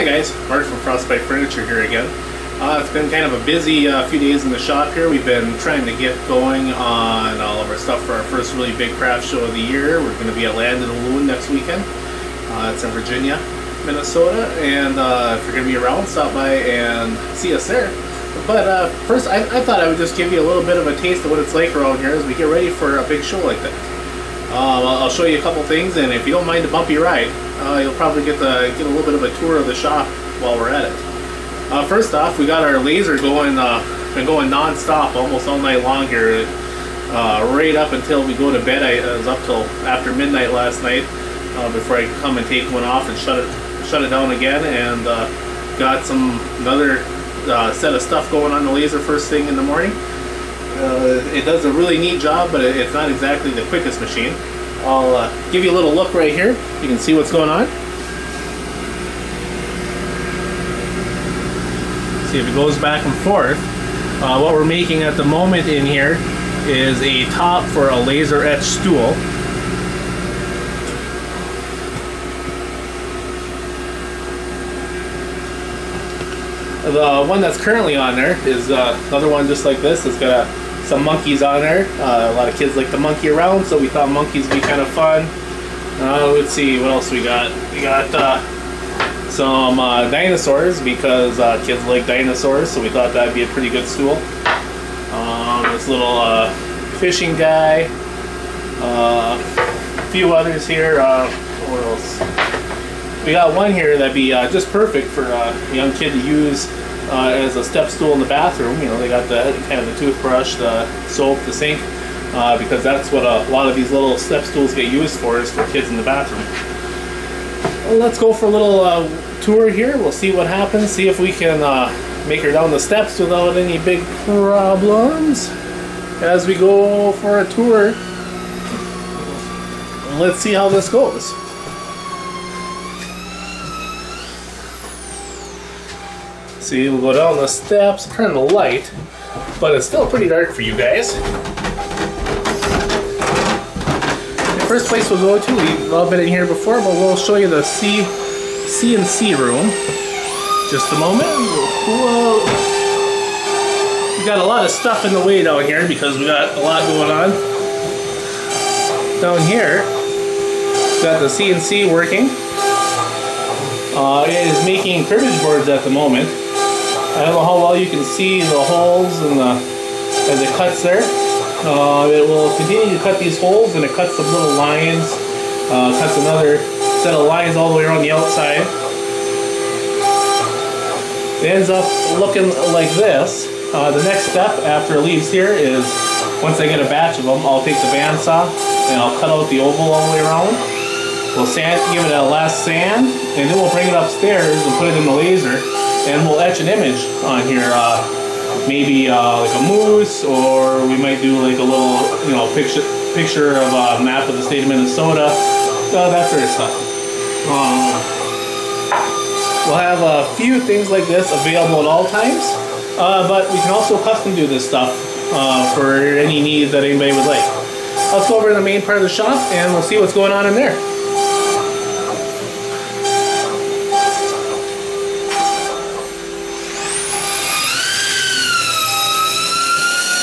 Hi guys, Mark from Frostbite Furniture here again. Uh, it's been kind of a busy uh, few days in the shop here. We've been trying to get going on all of our stuff for our first really big craft show of the year. We're going to be at Land the Loon next weekend. Uh, it's in Virginia, Minnesota, and uh, if you're going to be around, stop by and see us there. But uh, first, I, I thought I would just give you a little bit of a taste of what it's like around here as we get ready for a big show like that. Um, I'll show you a couple things, and if you don't mind a bumpy ride, uh, you'll probably get the get a little bit of a tour of the shop while we're at it. Uh, first off, we got our laser going, uh, been going non-stop almost all night long here, uh, right up until we go to bed. I, was up till after midnight last night uh, before I come and take one off and shut it shut it down again, and uh, got some another uh, set of stuff going on the laser first thing in the morning. Uh, it does a really neat job, but it's not exactly the quickest machine. I'll uh, give you a little look right here. You can see what's going on. See if it goes back and forth. Uh, what we're making at the moment in here is a top for a laser etched stool. The one that's currently on there is uh, another one just like this. It's got uh, some monkeys on there. Uh, a lot of kids like to monkey around, so we thought monkeys would be kind of fun. Uh, let's see what else we got. We got uh, some uh, dinosaurs because uh, kids like dinosaurs, so we thought that'd be a pretty good stool. Um, this little uh, fishing guy. A few others here. What else? We got one here that'd be just perfect for a young kid to use uh, as a step stool in the bathroom. You know, they got the kind of the toothbrush, the soap, the sink, uh, because that's what a lot of these little step stools get used for is for kids in the bathroom. Well, let's go for a little uh, tour here. We'll see what happens. See if we can uh, make her down the steps without any big problems as we go for a tour. Let's see how this goes. See, we'll go down the steps, turn the light, but it's still pretty dark for you guys. The first place we'll go to, we've all been in here before, but we'll show you the C, CNC room. Just a moment. Whoa. We got a lot of stuff in the way down here because we got a lot going on. Down here, got the CNC working. Uh, it is making cribbage boards at the moment. I don't know how well you can see the holes and the as it cuts there. Uh, it will continue to cut these holes and it cuts some little lines. Uh, cuts another set of lines all the way around the outside. It ends up looking like this. Uh, the next step after it leaves here is once I get a batch of them, I'll take the bandsaw and I'll cut out the oval all the way around. We'll sand, give it a last sand, and then we'll bring it upstairs and put it in the laser, and we'll etch an image on here. Uh, maybe uh, like a moose, or we might do like a little, you know, picture picture of a map of the state of Minnesota, uh, that sort of stuff. Um, we'll have a few things like this available at all times, uh, but we can also custom do this stuff uh, for any needs that anybody would like. Let's go over to the main part of the shop, and we'll see what's going on in there.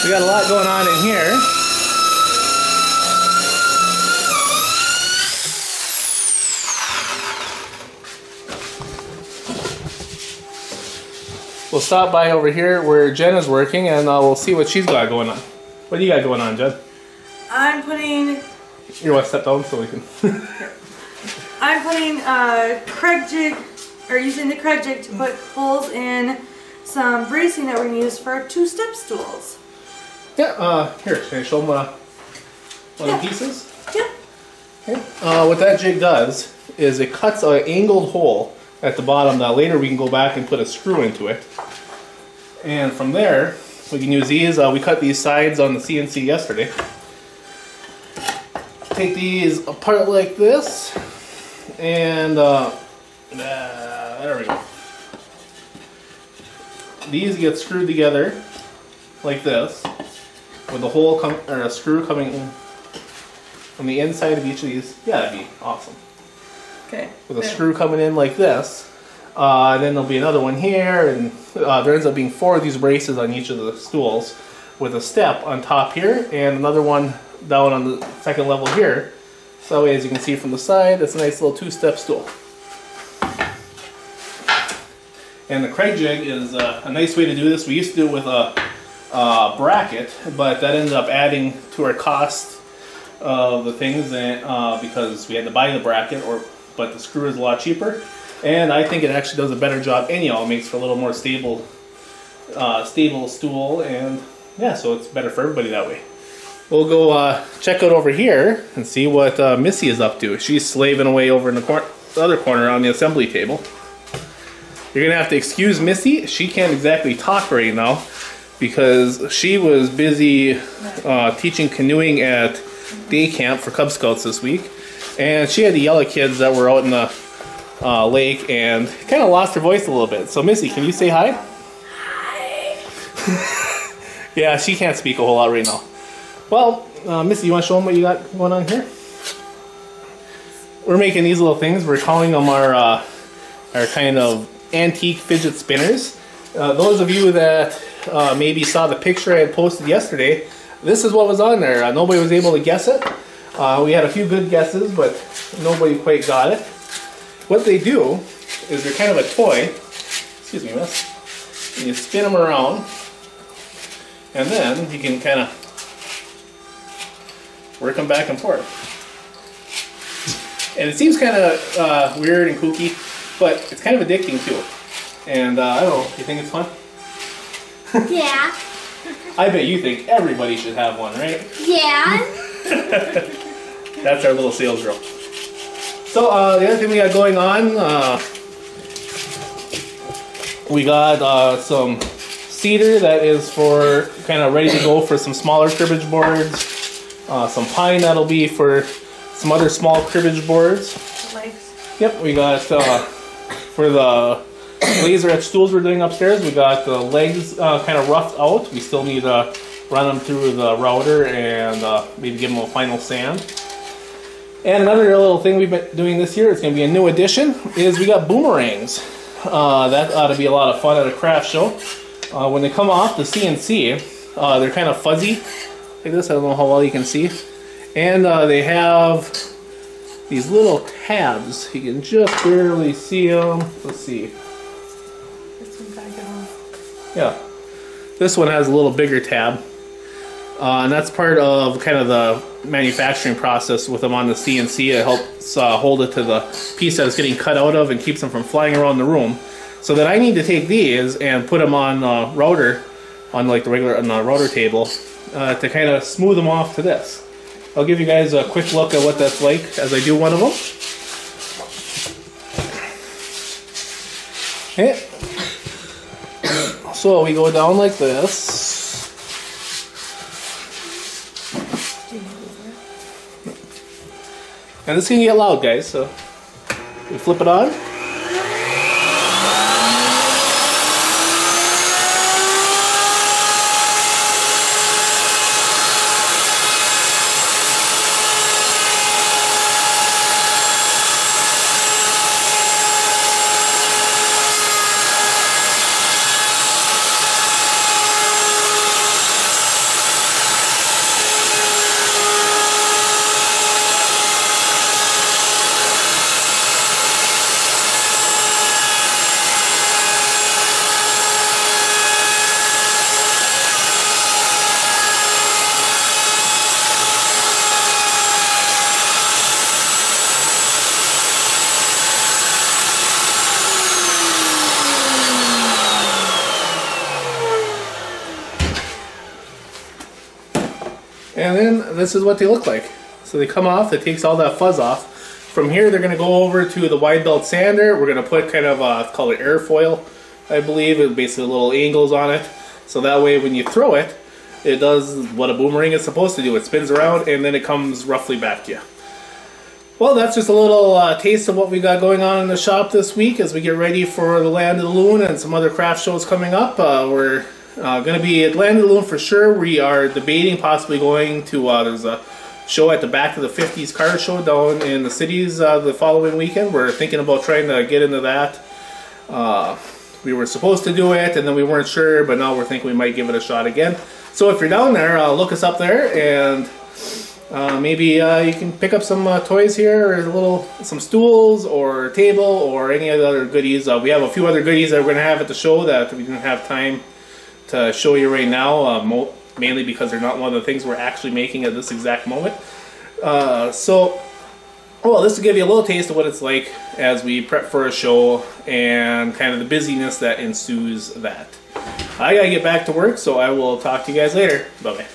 We got a lot going on in here. We'll stop by over here where Jen is working and uh, we'll see what she's got going on. What do you got going on, Jen? I'm putting You want to step down so we can. I'm putting uh, Kreg jig or using the Kreg jig to put holes in some bracing that we're gonna use for our two step stools. Yeah, uh, here, can I show them uh, one of Yeah. the pieces? Yeah. Okay. Uh, what that jig does is it cuts an angled hole at the bottom that later we can go back and put a screw into it. And from there, we can use these. Uh, we cut these sides on the CNC yesterday. Take these apart like this, and uh, there we go. These get screwed together like this, with a hole come or a screw coming in on the inside of each of these. Yeah, that'd be awesome Okay. with a screw coming in like this. Uh, and then there'll be another one here, and uh, there ends up being four of these braces on each of the stools with a step on top here, and another one down on the second level here. So as you can see from the side, it's a nice little two-step stool. And the Kreg jig is uh, a nice way to do this. We used to do it with a, a bracket, but that ended up adding to our cost of the things and, uh, because we had to buy the bracket, or but the screw is a lot cheaper. And I think it actually does a better job anyhow. It makes for a little more stable, uh, stable stool, and yeah, so it's better for everybody that way. We'll go uh, check out over here and see what uh, Missy is up to. She's slaving away over in the, cor the other corner on the assembly table. You're gonna have to excuse Missy. She can't exactly talk right now because she was busy uh, teaching canoeing at day camp for Cub Scouts this week, and she had to yell at kids that were out in the uh, lake and kind of lost her voice a little bit. So Missy, can you say hi? Hi. yeah, she can't speak a whole lot right now. Well, uh, Missy, you want to show them what you got going on here? We're making these little things. We're calling them our uh, our kind of antique fidget spinners. Uh, those of you that uh, maybe saw the picture I had posted yesterday, this is what was on there. Uh, nobody was able to guess it. Uh, we had a few good guesses, but nobody quite got it. What they do is they're kind of a toy. Excuse me, miss. And you spin them around, and then you can kind of work them back and forth. And it seems kind of uh, weird and kooky, but it's kind of addicting too. And uh, I don't know, you think it's fun? Yeah. I bet you think everybody should have one, right? Yeah. That's our little sales girl. So uh, the other thing we got going on, uh, we got uh, some cedar that is for kind of ready to go for some smaller cribbage boards. Uh, some pine that'll be for some other small cribbage boards. Legs. Yep, we got uh, for the laser etch stools we're doing upstairs. We got the legs uh, kind of roughed out. We still need to run them through the router and uh, maybe give them a final sand. And another little thing we've been doing this year, it's going to be a new addition, is we got boomerangs. Uh, that ought to be a lot of fun at a craft show. Uh, when they come off the CNC, uh, they're kind of fuzzy like this. I don't know how well you can see. And uh, they have these little tabs. You can just barely see them. Let's see. Yeah. This one has a little bigger tab. Uh, and that's part of kind of the manufacturing process with them on the CNC. It helps uh, hold it to the piece that it's getting cut out of and keeps them from flying around the room. So that I need to take these and put them on uh, router, on like the regular on the router table, uh, to kind of smooth them off to this. I'll give you guys a quick look at what that's like as I do one of them. Okay. So we go down like this. And this can get loud, guys, so we flip it on. And then this is what they look like. So they come off, it takes all that fuzz off. From here, they're gonna go over to the wide belt sander. We're gonna put kind of a, called an airfoil, I believe, with basically little angles on it. So that way when you throw it, it does what a boomerang is supposed to do. It spins around and then it comes roughly back to you. Well, that's just a little uh, taste of what we got going on in the shop this week as we get ready for the Land of the Loon and some other craft shows coming up. Uh, we're uh, going to be at Land of Loon for sure. We are debating possibly going to, uh, there's a show at the Back to the 50s car show down in the cities uh, the following weekend. We're thinking about trying to get into that. Uh, we were supposed to do it, and then we weren't sure, but now we're thinking we might give it a shot again. So if you're down there, uh, look us up there, and uh, maybe uh, you can pick up some uh, toys here, or a little some stools, or table, or any other goodies. We have a few other goodies that we're gonna have at the show that we didn't have time to show you right now, uh, mainly because they're not one of the things we're actually making at this exact moment. Uh, so, well, this will give you a little taste of what it's like as we prep for a show and kind of the busyness that ensues that. I gotta get back to work, so I will talk to you guys later. Bye bye.